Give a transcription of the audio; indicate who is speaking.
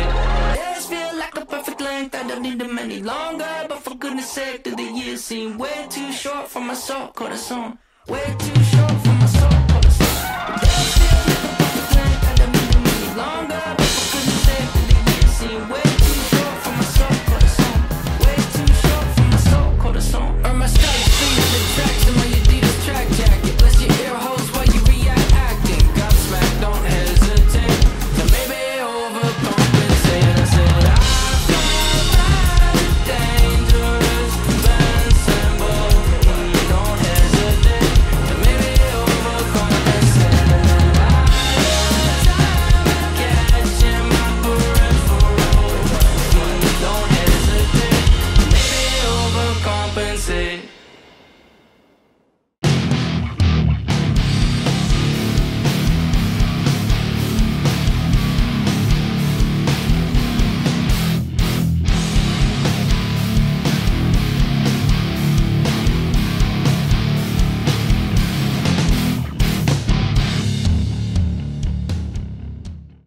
Speaker 1: shit. Days feel like the perfect length, I don't need them any longer. But for goodness sake, do the years seem way too short for my soul? Caught a song, way too